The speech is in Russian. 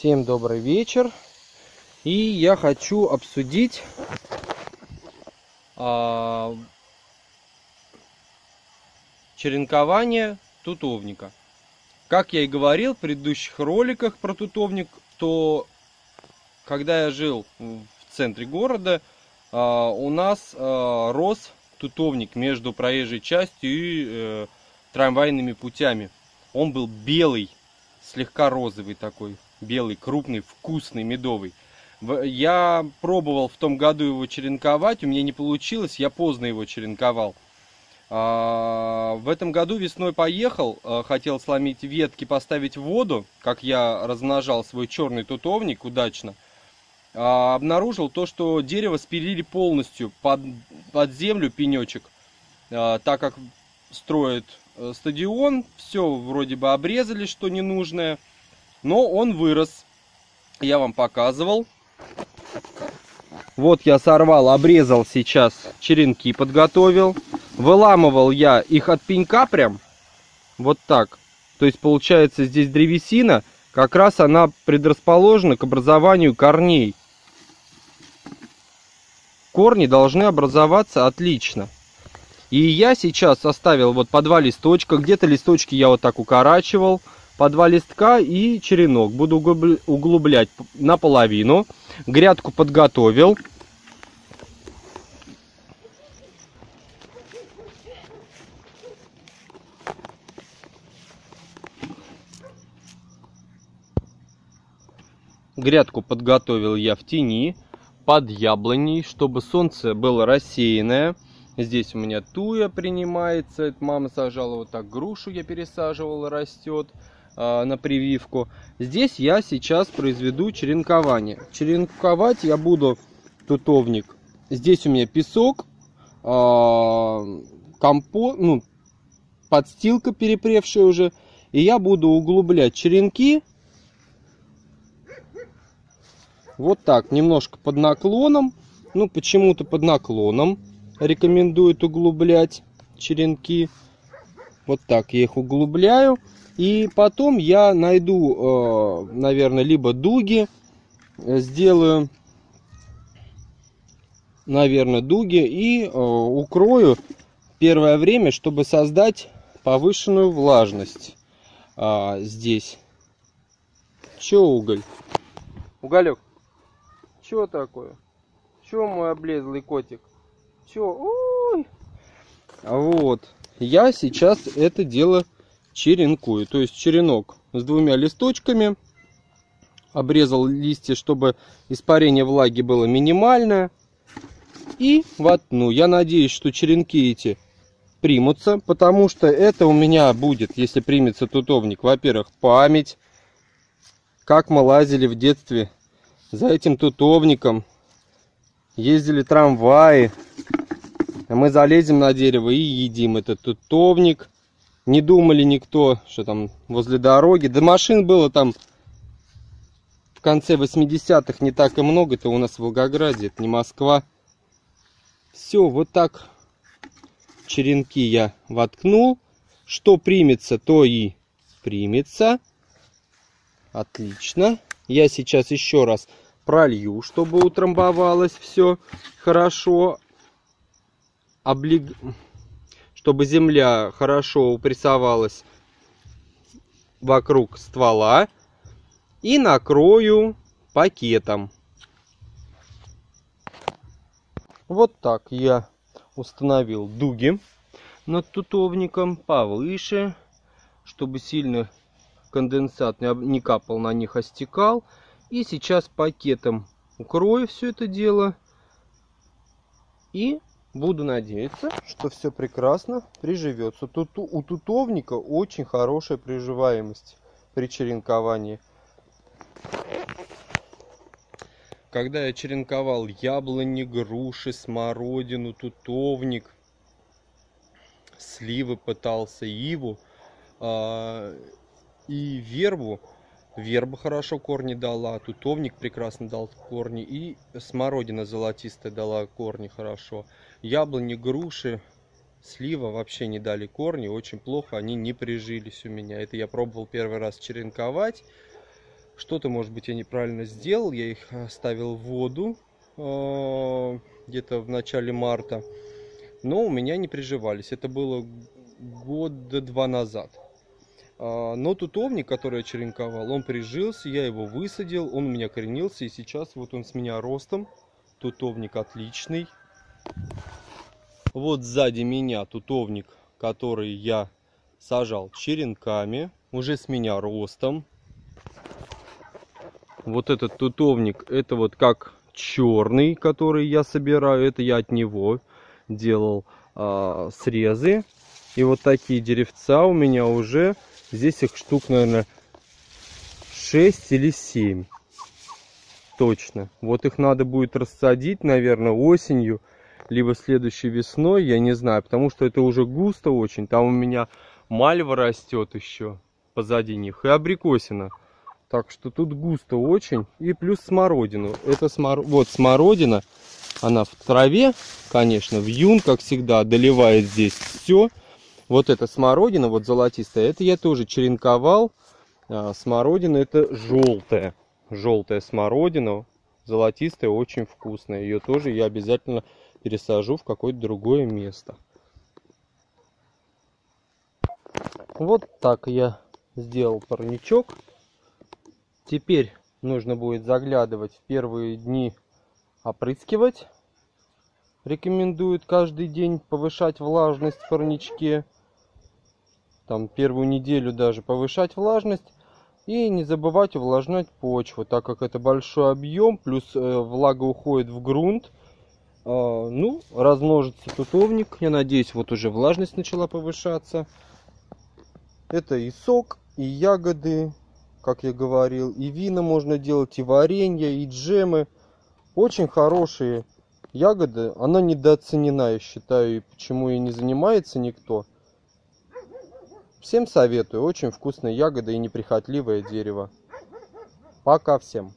Всем добрый вечер. И я хочу обсудить а, черенкование тутовника. Как я и говорил в предыдущих роликах про тутовник, то когда я жил в центре города, а, у нас а, рос тутовник между проезжей частью и э, трамвайными путями. Он был белый, слегка розовый такой, белый, крупный, вкусный, медовый. Я пробовал в том году его черенковать, у меня не получилось, я поздно его черенковал. А, в этом году весной поехал, а, хотел сломить ветки, поставить в воду, как я размножал свой черный тутовник удачно. А, обнаружил то, что дерево спилили полностью под, под землю пенечек, так как строят э, стадион, все вроде бы обрезали, что ненужное, но он вырос. Я вам показывал. Вот я сорвал, обрезал сейчас, черенки подготовил. Выламывал я их от пенька прям, вот так. То есть получается здесь древесина, как раз она предрасположена к образованию корней. Корни должны образоваться отлично. И я сейчас оставил вот по два листочка, где-то листочки я вот так укорачивал, по два листка и черенок. Буду углублять наполовину. Грядку подготовил. Грядку подготовил я в тени, под яблоней, чтобы солнце было рассеянное. Здесь у меня туя принимается, это мама сажала вот так, грушу я пересаживала, растет на прививку. Здесь я сейчас произведу черенкование. Черенковать я буду тутовник. Здесь у меня песок, э, компо, ну, подстилка перепревшая уже. И я буду углублять черенки Вот так, немножко под наклоном. Ну, почему-то под наклоном рекомендуют углублять черенки. Вот так я их углубляю. И потом я найду, э, наверное, либо дуги, сделаю, наверное, дуги и э, укрою первое время, чтобы создать повышенную влажность а, здесь. Че уголь? Уголек. Что такое? Че мой облезлый котик? Че? Ой! Вот. Я сейчас это дело черенкую. То есть черенок с двумя листочками. Обрезал листья, чтобы испарение влаги было минимальное. И воткну. Я надеюсь, что черенки эти примутся, потому что это у меня будет, если примется тутовник, во-первых, память, как мы лазили в детстве за этим тутовником ездили трамваи. Мы залезем на дерево и едим этот тутовник. Не думали никто, что там возле дороги. Да машин было там в конце 80-х не так и много. Это у нас в Волгограде, это не Москва. Все, вот так черенки я воткнул. Что примется, то и примется. Отлично. Я сейчас еще раз пролью, чтобы утрамбовалось все хорошо. Облег... Чтобы земля хорошо упрессовалась вокруг ствола. И накрою пакетом. Вот так я установил дуги над тутовником повыше, чтобы сильно конденсат не капал на них, а стекал. И сейчас пакетом укрою все это дело. И буду надеяться, что все прекрасно приживется. Тут у тутовника очень хорошая приживаемость при черенковании. Когда я черенковал яблони, груши, смородину, тутовник, сливы пытался, иву э, и вербу, Верба хорошо корни дала, тутовник прекрасно дал корни. И смородина золотистая дала корни хорошо. Яблони, груши, слива вообще не дали корни. Очень плохо, они не прижились у меня. Это я пробовал первый раз черенковать. Что-то, может быть, я неправильно сделал. Я их ставил в воду э, где-то в начале марта. Но у меня не приживались. Это было года два назад. А, но тутовник, который я черенковал, он прижился, я его высадил, он у меня коренился, и сейчас вот он с меня ростом. Тутовник отличный. Вот сзади меня тутовник, который я сажал черенками, уже с меня ростом. Вот этот тутовник, это вот как черный, который я собираю, это я от него делал а, срезы. И вот такие деревца у меня уже Здесь их штук, наверное, 6 или 7. Точно. Вот их надо будет рассадить, наверное, осенью, либо следующей весной, я не знаю, потому что это уже густо очень. Там у меня мальва растет еще позади них и абрикосина. Так что тут густо очень. И плюс смородину. Это смор... вот смородина. Она в траве, конечно, в юн, как всегда, доливает здесь все. Вот эта смородина, вот золотистая, это я тоже черенковал. А, смородина это желтая. Желтая смородина, золотистая, очень вкусная. Ее тоже я обязательно пересажу в какое-то другое место. Вот так я сделал парничок. Теперь нужно будет заглядывать в первые дни опрыскивать. Рекомендуют каждый день повышать влажность в парничке там первую неделю даже повышать влажность и не забывать увлажнять почву, так как это большой объем, плюс э, влага уходит в грунт. Э, ну, размножится тутовник, я надеюсь, вот уже влажность начала повышаться. Это и сок, и ягоды, как я говорил, и вина можно делать, и варенье, и джемы. Очень хорошие ягоды, она недооценена, я считаю, и почему ей не занимается никто. Всем советую. Очень вкусные ягоды и неприхотливое дерево. Пока всем.